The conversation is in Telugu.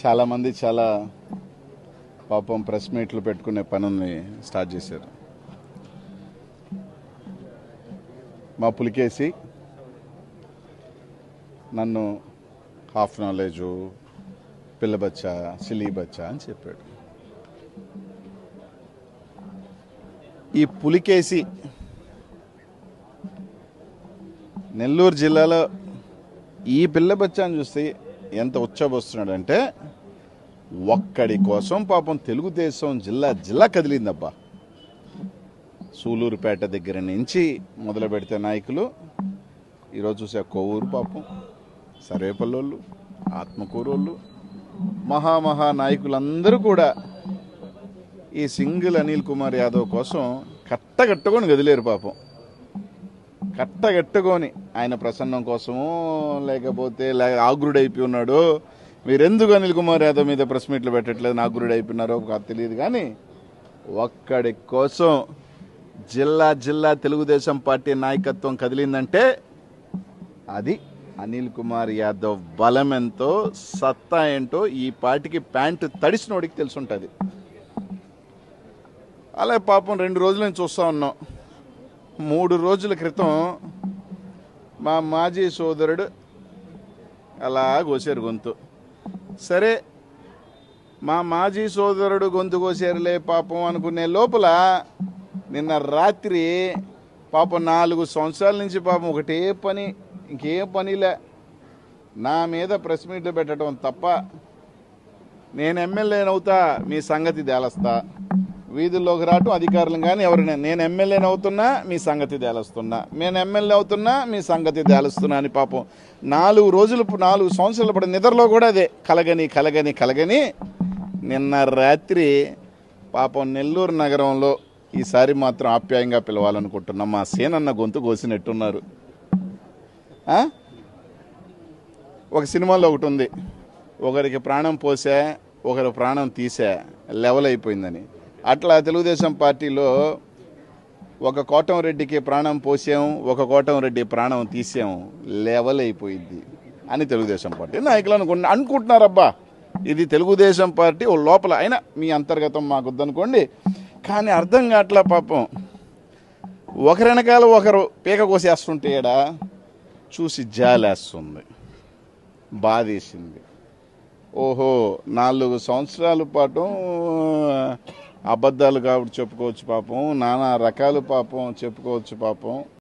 చాలామంది చాలా పాపం ప్రెస్ మీట్లు పెట్టుకునే పనుల్ని స్టార్ట్ చేశారు. మా పులికేసి నన్ను హాఫ్ నాలెడ్జు పిల్లబచ్చా సిలీ బచ్చా అని చెప్పాడు. ఈ పులికేసి నెల్లూరు జిల్లాలో ఈ పిల్లబచ్చా అని చూస్తే ఎంత ఉచ్చబోస్తున్నాడంటే ఒక్కడి కోసం పాపం తెలుగుదేశం జిల్లా జిల్లా కదిలిందబ్బా. సూలూరుపేట దగ్గర నుంచి మొదలు పెడితే నాయకులు ఈరోజు చూసే కొవ్వూరు పాపం సర్వేపల్లోళ్ళు ఆత్మకూరోళ్ళు మహామహా నాయకులందరూ కూడా ఈ సింగిల్ అనిల్ కుమార్ యాదవ్ కోసం కట్టగట్టుకొని కదిలేరు పాపం. కట్టగట్టుకొని ఆయన ప్రసన్నం కోసము లేకపోతే లే- ఆగ్రుడైపోయి ఉన్నాడు. మీరెందుకు అనిల్ కుమార్ యాదవ్ మీద ప్రెస్ మీట్లు పెట్టట్లేదు? అయిపోయినారో కాదు తెలియదు కానీ ఒక్కడి కోసం జిల్లా జిల్లా తెలుగుదేశం పార్టీ నాయకత్వం కదిలిందంటే అది అనిల్ కుమార్ యాదవ్ బలం ఎంతో సత్తా ఏంటో ఈ పార్టీకి ప్యాంటు తడిసినోడికి తెలుసుంటుంది. అలా పాపం రెండు రోజుల నుంచి చూస్తూ ఉన్నాం. మూడు రోజుల క్రితం మా మాజీ సోదరుడు అలా కోసారు గొంతు. సరే మా మాజీ సోదరుడు గొంతు కోసారులే పాపం అనుకునే లోపల నిన్న రాత్రి పాపం నాలుగు సంవత్సరాల నుంచి పాపం ఒకటే పని ఇంకేం పనిలే. నా మీద ప్రెస్ మీట్లు పెట్టడం తప్ప నేను ఎమ్మెల్యేనవుతా మీ సంగతి తేలస్తా. వీధుల్లోకి రావటం అధికారులు కానీ ఎవరైనా నేను ఎమ్మెల్యేని అవుతున్నా మీ సంగతి తేలుస్తున్నా. నేను ఎమ్మెల్యే అవుతున్నా మీ సంగతి తేలుస్తున్నా అని పాపం నాలుగు రోజులు నాలుగు సంవత్సరాలు పడిన నిద్రలో కూడా అదే. కలగని కలగని కలగని నిన్న రాత్రి పాపం నెల్లూరు నగరంలో ఈసారి మాత్రం ఆప్యాయంగా పిలవాలనుకుంటున్నాం. మా సేనన్న గొంతు కోసినట్టున్నారు. ఒక సినిమాలో ఒకటి ఉంది. ఒకరికి ప్రాణం పోసా ఒకరి ప్రాణం తీసా లెవెల్ అయిపోయిందని. అట్లా తెలుగుదేశం పార్టీలో ఒక కోటంరెడ్డికి ప్రాణం పోసాం ఒక కోటంరెడ్డి ప్రాణం తీసాం లెవెల్ అయిపోయింది అని తెలుగుదేశం పార్టీ నాయకులు అనుకుంటు అనుకుంటున్నారబ్బా. ఇది తెలుగుదేశం పార్టీ ఓ లోపల అయినా మీ అంతర్గతం మాకుద్దనుకోండి. కానీ అర్థం కావట్లా పాపం. ఒకరి వెనకాల ఒకరు పీక కోసేస్తుంటే ఈడ చూసి జాలేస్తుంది బాధేసింది. ఓహో నాలుగు సంవత్సరాల పాటు అబద్ధాలు కాబట్టి చెప్పుకోవచ్చు పాపం నానా రకాలు పాపం చెప్పుకోవచ్చు పాపం.